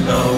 alone.